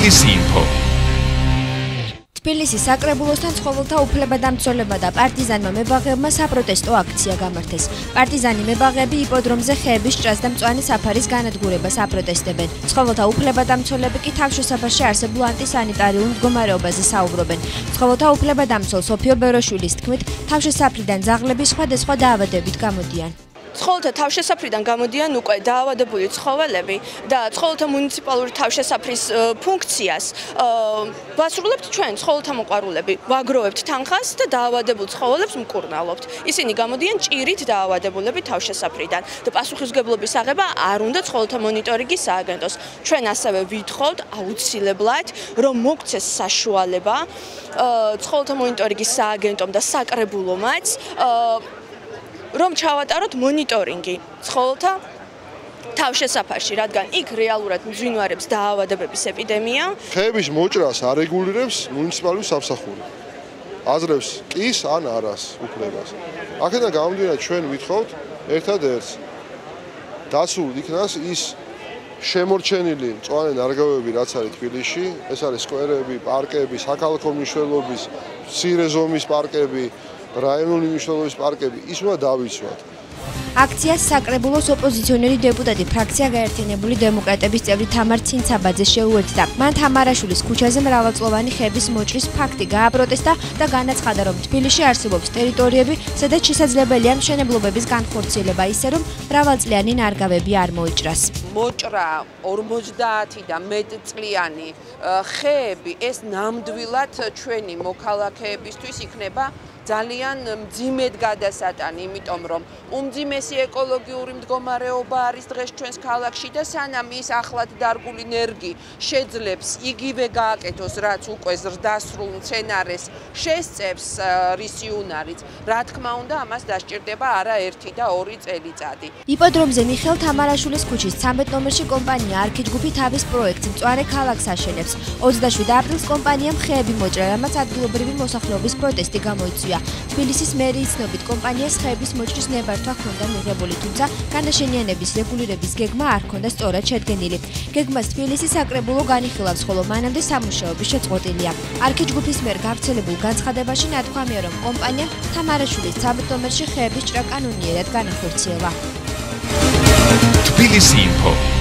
თბილისი ინფო თბილისის საკრებულოსთან ცხოველთა უფლებადამცველებმა და პარტიზანმა მებაღეებმა საპროტესტო აქცია გამართეს. პარტიზანი მებაღეები იპოდრომზე ხეების ჭრას და მწვანე საფარის განადგურებას აპროტესტებენ. ცხოველთა უფლებადამცველები კი თავშესაფარში არსებულ ანტისანიტარიულ მდგომარეობაზე საუბრობენ. ცხოველთა უფლებადამცველ სოფიო ბეროშვილის თქმით, თავშესაფრიდან ძაღლები სხვადასხვა დაავადებით გამოდიან. ცხოველთა თავშესაფრიდან გამოდიან უკვე დაავადებული ცხოველები და ცხოველთა მუნიციპალური თავშესაფრის ფუნქციას ვასრულებთ ჩვენ ცხოველთა მოყვარულები. ვაგროვებთ თანხას და დაავადებულ ცხოველებს მკურნალობთ. ისინი გამოდიან ჭირით დაავადებულები თავშესაფრიდან და პასუხისგებლობის აღება არ უნდა ცხოველთა მონიტორინგის სააგენტოს. ჩვენ ასევე ვითხოვთ აუცილებლად რომ მოგცეს საშუალება ცხოველთა მონიტორინგის სააგენტომ და საკრებულომაც რომ ჩავატაროთ მონიტორინგი ცხოველთა თავშესაფარში, რადგან იქ რეალურად მძვინვარებს დაავადებების ეპიდემია. ხეების მოჭრას არეგულირებს მუნიციპალური სამსახური. აზრებს კის ან არას უფლებას. აქედან გამომდინარე ჩვენ ვითხოვთ ერთადერთს დასულ იქნას ის შემორჩენილი მწვანე ნარგავები რაც არის თბილისში, ეს არის სკვერები, პარკები, საქალაქო მნიშვნელობის, მცირე ზომის პარკები, რაიონული მნიშვნელობის პარკები ის უნდა დავიცვათ. აქციას საკრებულოს ოპოზიციონერი დეპუტატი ფრაქცია გაერთიანებული დემოკრატების წევრი თამარ ცინცაბაძე შეუერთდა. მან თამარაშვილის ქუჩაზე მრავალწლოვანი ხეების მოჭრის ფაქტი გააპროტესტა და განაცხადა, რომ თბილისში არსებობს ტერიტორიები, სადაც შესაძლებელია მშენებლობების განხორციელება ისე, რომ მრავალწლიანი ნარგავები არ მოიჭრას. მოჭრა 50 და მეტ წლიანი ხეები ეს ნამდვილად ჩვენი მოქალაქეებისთვის იქნება ძალიან მძიმედ გადასატანი, იმიტომ რომ უმძიმესი ეკოლოგიური მდგომარეობა არის დღეს ჩვენს ქალაქში და სანამ ის ახლად დარგული ნერგი შეძლებს იგივე გააკეთოს, რაც უკვე ზრდასრულ მცენარეს შესწევს რისი უნარიც, რა თქმა უნდა, ამას დასჭირდება არა ერთი და ორი წელიწადი. იპოდრომზე მიხელ თამარაშვილის ქუჩის 13 ნომერში კომპანია არქიჯგუფი თავის პროექტს მწვარე ქალაქს აშენებს. 27 აპრილს კომპანიამ ხეები მოჭრა, რამაც ადგილობრივი მოსახლეობის პროტესტი გამოიწვია. თბილისის მერიის ცნობით კომპანიას ხეების მოჭრის ნებართვა ჰქონდა მიღებული, თუმცა განაშენიანების რეგულირების გეგმა არ ჰქონდა სწორად შედგენილი. გეგმას თბილისის საკრებულო განიხილავს, ხოლო მანამდე სამუშაოები შეწყვეტილია. არქიჯგუფის მიერ გავრცელებულ განცხადებაში ნათქვამია, რომ კომპანია თამარაშვილის საბტომერში ხეების ჭრა კანონიერად განახორციელა. თბილისი ინფო